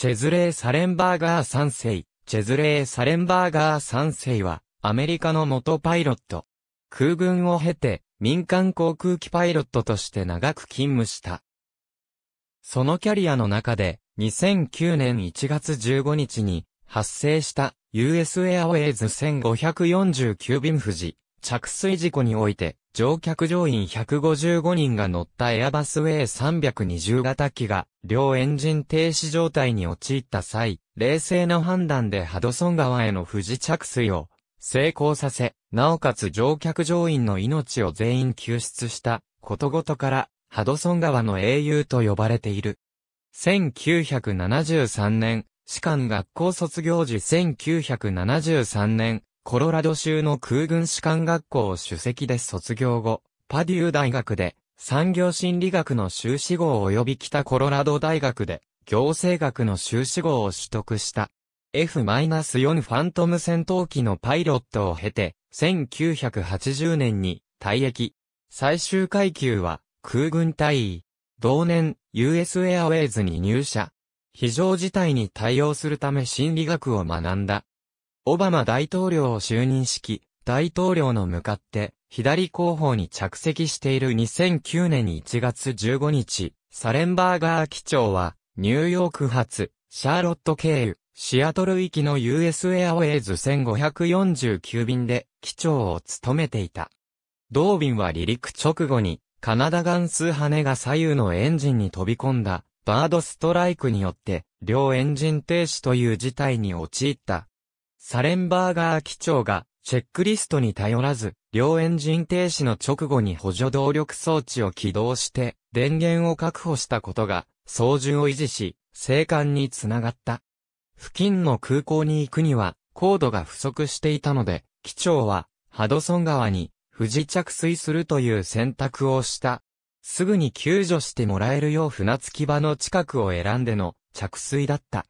チェズレー・サレンバーガー3世。チェズレー・サレンバーガー3世は、アメリカの元パイロット。空軍を経て、民間航空機パイロットとして長く勤務した。そのキャリアの中で、2009年1月15日に発生した US Airways 1549便富士着水事故において乗客乗員155人が乗ったエアバスウェイ320型機が両エンジン停止状態に陥った際、冷静な判断でハドソン川への富士着水を成功させ、なおかつ乗客乗員の命を全員救出したことごとからハドソン川の英雄と呼ばれている。1973年、士官学校卒業時1973年、コロラド州の空軍士官学校を首席で卒業後、パデュー大学で産業心理学の修士号及び北コロラド大学で行政学の修士号を取得した。F-4 ファントム戦闘機のパイロットを経て、1980年に退役。最終階級は空軍隊員。同年、US Airways に入社。非常事態に対応するため心理学を学んだ。オバマ大統領を就任式、大統領の向かって、左後方に着席している2009年1月15日、サレンバーガー機長は、ニューヨーク発、シャーロット経由、シアトル行きの US Airways 1549便で機長を務めていた。同便は離陸直後にカナダガン数羽が左右のエンジンに飛び込んだ、バードストライクによって、両エンジン停止という事態に陥った。サレンバーガー機長が、チェックリストに頼らず、両エンジン停止の直後に補助動力装置を起動して、電源を確保したことが、操縦を維持し、生還につながった。付近の空港に行くには、高度が不足していたので、機長は、ハドソン川に不時着水するという選択をした。すぐに救助してもらえるよう船着き場の近くを選んでの着水だった。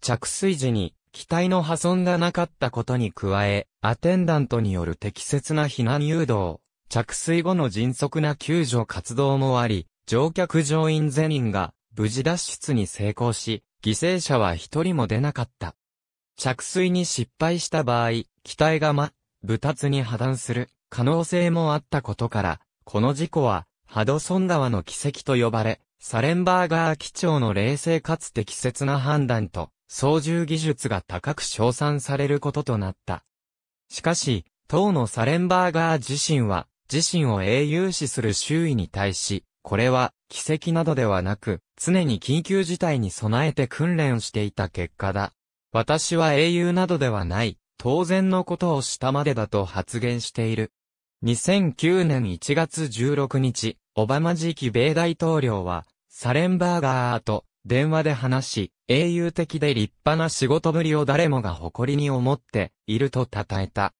着水時に機体の破損がなかったことに加え、アテンダントによる適切な避難誘導、着水後の迅速な救助活動もあり、乗客乗員全員が無事脱出に成功し、犠牲者は一人も出なかった。着水に失敗した場合、機体がま、部達に破断する。可能性もあったことから、この事故は、ハドソン川の奇跡と呼ばれ、サレンバーガー機長の冷静かつ適切な判断と、操縦技術が高く称賛されることとなった。しかし、当のサレンバーガー自身は、自身を英雄視する周囲に対し、これは奇跡などではなく、常に緊急事態に備えて訓練していた結果だ。私は英雄などではない、当然のことをしたまでだと発言している。2009年1月16日、オバマ次期米大統領は、サレンバーガーと電話で話し、英雄的で立派な仕事ぶりを誰もが誇りに思っていると称えた。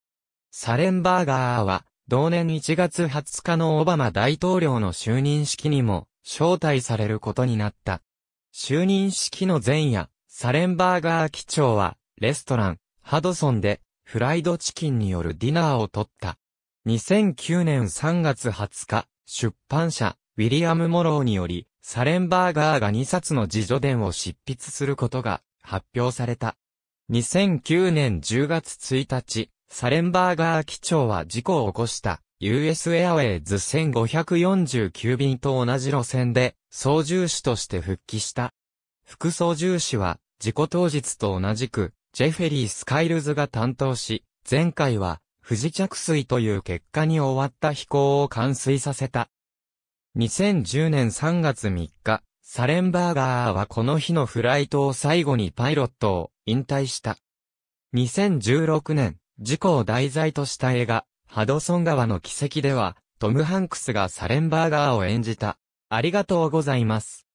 サレンバーガーは、同年1月20日のオバマ大統領の就任式にも招待されることになった。就任式の前夜、サレンバーガー機長は、レストラン、ハドソンで、フライドチキンによるディナーを取った。2009年3月20日、出版社、ウィリアム・モローにより、サレンバーガーが2冊の自助伝を執筆することが発表された。2009年10月1日、サレンバーガー機長は事故を起こした US Airways 1549便と同じ路線で操縦士として復帰した。副操縦士は事故当日と同じくジェフェリー・スカイルズが担当し、前回は不時着水という結果に終わった飛行を完遂させた。2010年3月3日、サレンバーガーはこの日のフライトを最後にパイロットを引退した。2016年、事故を題材とした映画、ハドソン川の奇跡では、トム・ハンクスがサレンバーガーを演じた。ありがとうございます。